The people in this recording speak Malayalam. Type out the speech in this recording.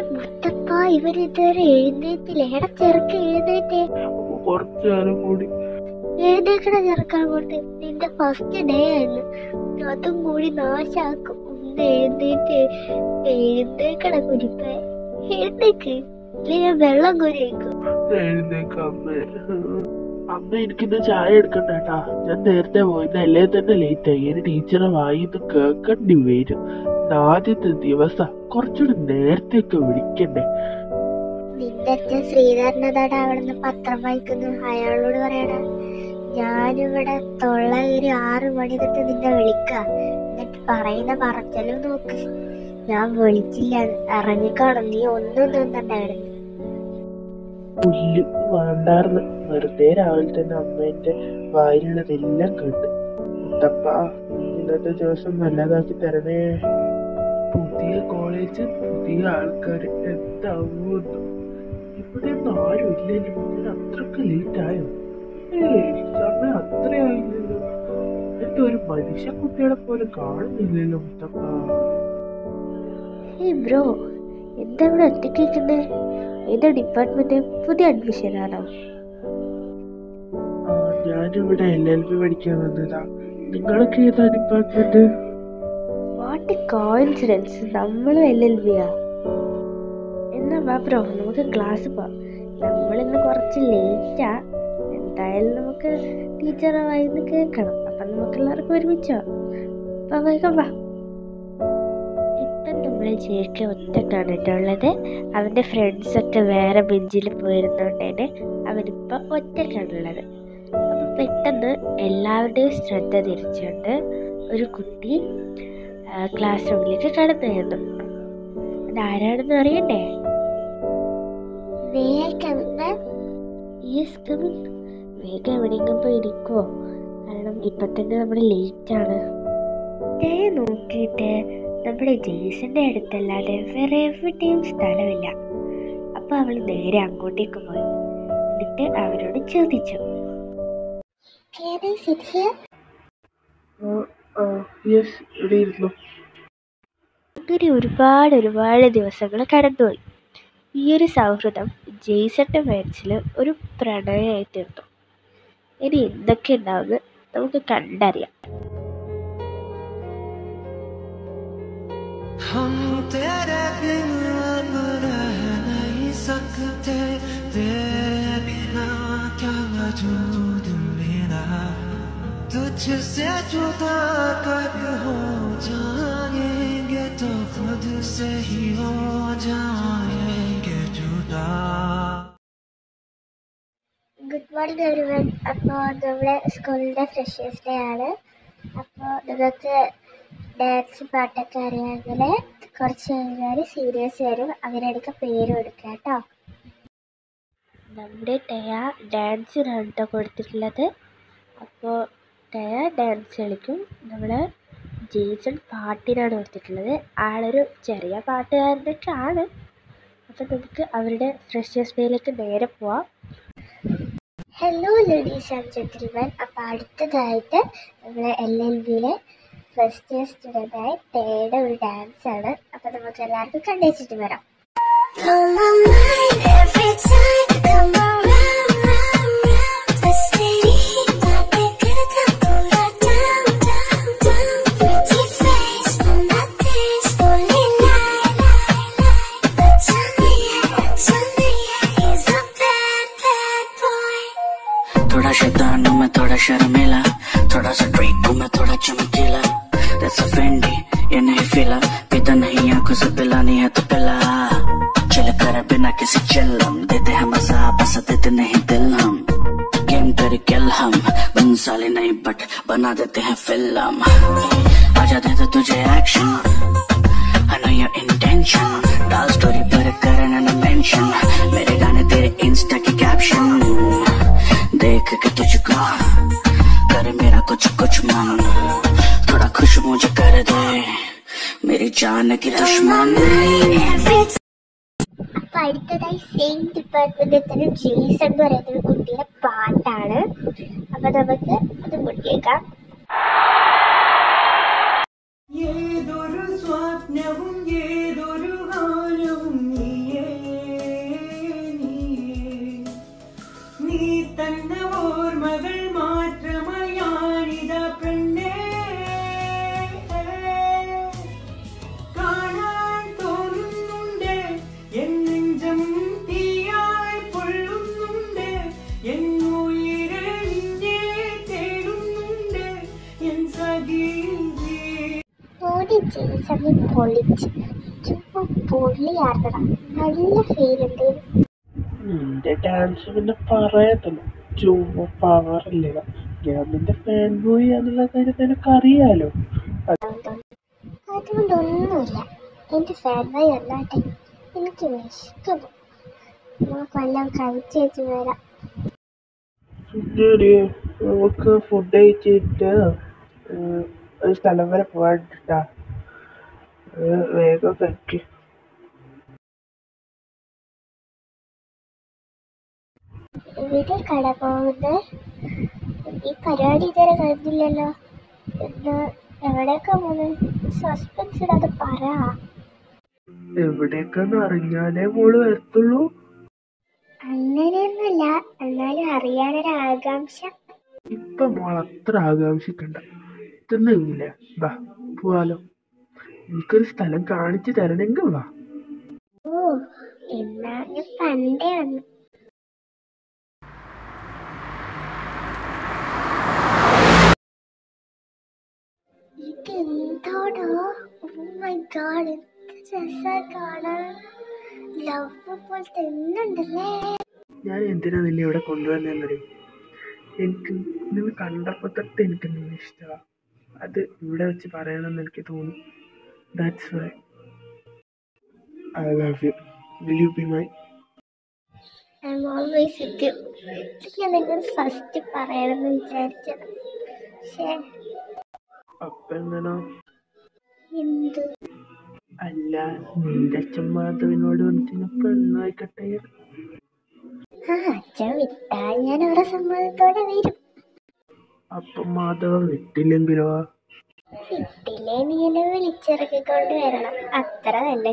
എന്റെ മുത്തപ്പ ഇവരിതുവരെ എഴുന്നേറ്റില്ല. എടാ ചെറുക്ക് എഴുന്നേറ്റേ. കുറച്ചു നേരം കൂടി. എഴുന്നേക്കണ ചെറുക്ക അങ്ങോട്ട്. നിന്റെ ഫസ്റ്റ് ഡേ ആണ് അതും കൂടി നാശാക്കും. ഒന്ന് എഴുന്നേറ്റ്. എഴുന്നേക്കണ കുരിപ്പ എഴുന്നേക്ക്. ഞാൻ വെള്ളം കുരിക്കും അമ്മ. എനിക്കിന്ന് ചായ എടുക്കണ്ട കേട്ടാ. ഞാൻ നേരത്തെ പോയിന്ന് അല്ലേ തന്നെ ലേറ്റ് ആയി. ഇനി ടീച്ചറെ വായിന്ന് കേക്കണ്ടി വരും. ഇന്ന് ആദ്യത്തെ ദിവസം കുറച്ചുകൂടി നേരത്തേക്ക് വിളിക്കണ്ടേ? നിന്റെ അച്ഛൻ ശ്രീധരനതാടാ അവിടുന്ന് പത്രം വായിക്കുന്നു. അയാളോട് പറയടാ ഞാനിവിടെ തൊള്ള ഒരു ആറ് മണി തൊട്ട് നിന്നെ വിളിക്ക. എന്നിട്ട് പറയുന്ന പറച്ചലും നോക്ക്. ഞാൻ വിളിച്ചില്ല. ഇറങ്ങിക്കാണും. നീ ഒന്നും തിന്നണ്ടായിരുന്നു പുല്ല് വേണ്ടാർന്ന് വെറുതെ രാവിലെ തന്നെ അമ്മേന്റെ വായിലുള്ളതെല്ലാം കേട്ട് മുത്തപ്പ നീ ഇന്നത്തെ ദിവസം നല്ലതാക്കി തരണേ. പുതിയ കോളേജ് പുതിയ ആൾക്കാർ എന്താവുന്നു ഇവിടെ ഒന്നും ആരും ഇല്ലല്ലോ ഞാൻ അത്രയ്ക്ക് ലേറ്റ് ആയോ? ഏയ് സമയം അത്രയായില്ലല്ലോ. എന്റെ ഒരു മനുഷ്യ കുട്ടികളെ പോലെ കാണുന്നില്ലല്ലോ മുത്തപ്പ. ഏയ് ബ്രോ എന്താ ഇവിടെ ഒറ്റയ്ക്ക് ഏത് ഡിപ്പാർട്ട്മെന്റ് പുതിയ അഡ്മിഷൻ ആണോ? ഞാനിവിടെ എൽ എൽ ബി പഠിക്കാൻ വന്നതാ. നിങ്ങളൊക്കെ ഏതാ ഡിപ്പാർട്ട്മെന്റ് വാട്ട് കോയിൻസിഡൻസ് നമ്മൾ എൽ എൽ ബിയാ എന്നാ വാ ബ്രോ നമുക്ക് ക്ലാസ് പോവാം. നമ്മളിന്ന് കുറച്ച് ലേറ്റാ എന്തായാലും നമുക്ക് ടീച്ചറെ വായിന്ന് കേൾക്കണം. അപ്പം നമുക്ക് എല്ലാവർക്കും ഒരുമിച്ചോ അപ്പം വേഗം വാ ഇപ്പം നമ്മൾ ജയിക്ക് ഒറ്റക്കാണ് കേട്ടോ ഉള്ളത്. അവന്റെ ഫ്രണ്ട്സൊക്കെ വേറെ ബെഞ്ചിൽ പോയിരുന്നോണ്ടേന് അവനിപ്പോൾ ഒറ്റക്കാണുള്ളത് അപ്പം പെട്ടെന്ന് എല്ലാവരുടെയും ശ്രദ്ധ തിരിച്ചുകൊണ്ട് ഒരു കുട്ടി ക്ലാസ് റൂമിലേക്ക് കടന്നു വരുന്നു അതാരാണെന്ന് അറിയണ്ടേ? യെസ് കമിൻ വേഗം എവിടെയെങ്കിലും പോയി ഇരിക്കുവോ? കാരണം ഇപ്പൊ തന്നെ നമ്മൾ ലേറ്റ് ആണ്. ദേ നോക്കിയിട്ട്. നമ്മുടെ ജെയ്സിന്റെ അടുത്തല്ലാതെ വേറെ എവിടെയും സ്ഥലമില്ല. അപ്പൊ അവൾ നേരെ അങ്ങോട്ടേക്ക് പോയി. എന്നിട്ട് അവരോട് ചോദിച്ചു. യെസ് ഇവിടെ ഇരുന്നു അങ്ങനെ ഒരുപാട് ഒരുപാട് ദിവസങ്ങൾ കടന്നുപോയി. ഈ ഒരു സൗഹൃദം ജെയ്സന്റെ മനസ്സിൽ ഒരു പ്രണയമായി തീർന്നു. ഇനി എന്തൊക്കെ ഉണ്ടാവുമെന്ന് നമുക്ക് കണ്ടറിയാം. तुझसे जुदा कब हो जाएंगे तो खुद से ही हो जाएंगे जुदा ഗുഡ് മോർണിംഗ് എവരിവൺ അപ്പോൾ നമ്മുടെ സ്കൂളിൻ്റെ ഫ്രഷേഴ്സ് ഡേ ആണ് അപ്പോൾ നിങ്ങൾക്ക് ഡാൻസ് പാട്ടൊക്കെ അറിയാമെങ്കിൽ കുറച്ച് കഴിഞ്ഞാൽ സീരിയസ് വരും അതിനിടയ്ക്ക് പേര് കൊടുക്കുക കേട്ടോ നമ്മുടെ ടയ ഡാൻസിനാണ് കേട്ടോ കൊടുത്തിട്ടുള്ളത് അപ്പോൾ ടയ ഡാൻസ് കളിക്കും. നമ്മൾ ജെയ്സൺ പാട്ടിനാണ് കൊടുത്തിട്ടുള്ളത് ആളൊരു ചെറിയ പാട്ടുകാരനൊക്കെ ആണ് അപ്പം നമുക്ക് അവരുടെ ഫ്രഷേഴ്സ് ഡേയിലേക്ക് നേരെ പോവാം. ഹലോ ലേഡീസ് ആൻഡ് ജെന്റിൽമാൻ അപ്പോൾ അടുത്തതായിട്ട് നമ്മൾ എൽ എൽ ബിയിലെ ഇയർ സ്റ്റുഡന്റായ ടേയുടെ ഒരു ഡാൻസ് ആണ്. അപ്പോൾ നമുക്ക് എല്ലാവർക്കും കണ്ടേച്ചിട്ട് വരാം. Blow my every time. Come around, पीता नहीं, आँखों से पिलानी है तो पिला। चिल कर बिना किसी चिल्लम देते हैं मज़ा, बस देते नहीं दिल हम। गेम कर किल हम। बंसाली नहीं बट बना देते हैं फ़िल्म आजा देते तुझे एक्शन डाल स्टोरी पर करना मेंशन मेरे गाने तेरे इंस्टा की कैप्शन देख के तुझको करे मेरा कुछ कुछ मन। थोड़ा खुश मुझे कर दे। मेरी जान की दुश्मन Every അപ്പോൾ അടുത്തതായി സെയിം ഡിപ്പാർട്ട്മെന്റിൽ തന്നെ ജെയ്സ് എന്ന് പറയുന്ന ഒരു കുട്ടിയുടെ പാട്ടാണ് അപ്പോൾ നമുക്ക് അത് കൂടി നീ പൊളിച്ച് ചുമ്മാ പൊള്ളിയാർന്നടാ നല്ല ഫീൽ ഉണ്ട് നിന്റെ ഡാൻസ് പിന്നെ പറയത്തല്ലോ. ചുമ്മാ പവറില്ല ഞാൻ നിന്റെ ഫാൻ ബോയ് എന്നുള്ള കാര്യം നിനക്ക് അറിയാലോ അതുകൊണ്ടൊന്നുമില്ല എന്റെ ഫാൻബോയ് വന്നാട്ടെ. എനിക്ക് വിശക്കുന്നു. നമുക്ക് കൊല്ലം കഴിച്ചേച്ച് വരാം. നമുക്ക് ഫുഡ് കഴിച്ചിട്ട് ഒരു സ്ഥലം വരെ പോകാണ്ടിട്ടാ വേഗം കഴിക്കും ഇവിടെ കട പോകുന്നത്. ഈ പരിപാടി ഇതുവരെ കഴിഞ്ഞില്ലല്ലോ. എന്താ എവിടെയൊക്കെ പോകുന്നത് സസ്പെൻസ് ഇടാതെ പറ. എവിടേക്കാന്ന് അറിഞ്ഞാലേ മോൾ വരത്തുള്ളൂ. അങ്ങനെയൊന്നുമില്ല. എന്നാലും അറിയാനൊരു ആകാംക്ഷ. ഇപ്പൊ മോൾ അത്ര ആകാംക്ഷിക്കണ്ട. തിന്നില്ലേ ബാ പോവാലോ. എനിക്കൊരു സ്ഥലം കാണിച്ചു തരണമെങ്കിൽ വാ. ഓ എന്നാ ഞാൻ പണ്ടേ വന്നു. ഇതെന്താടോ? ഓ മൈ ഗാഡ് എന്ത് രസമായി കാണാൻ ലവ് ഞാൻ എന്തിനാ നിന്നെ ഇവിടെ കൊണ്ടുവന്നറിയും എനിക്ക് നിന്നെ കണ്ടപ്പോ തൊട്ട് എനിക്ക് നിന്നെ ഇഷ്ടമാണ് അത് ഇവിടെ വെച്ച് പറയണമെന്ന് എനിക്ക് തോന്നി. That's why I love you. Will you be mine? I'm always with you. ഞാൻ നിങ്ങൾ ഫസ്റ്റ് പറയണമെന്ന് വിചാരിച്ചത് പക്ഷേ അപ്പൊ എന്ത്? അല്ല നിന്റെ അച്ഛൻ മാധവിനോട് വന്നിട്ട് പെണ്ണായിക്കട്ടെ? ആ അച്ഛൻ വിട്ടാൽ ഞാൻ അവരുടെ സമ്മതത്തോടെ വരും. അപ്പം മാധവ വിട്ടില്ലെങ്കിലോ? വിട്ടില്ലേ നീ എന്നെ വിളിച്ചിറക്കിക്കൊണ്ട് വരണം. അത്ര തന്നെ.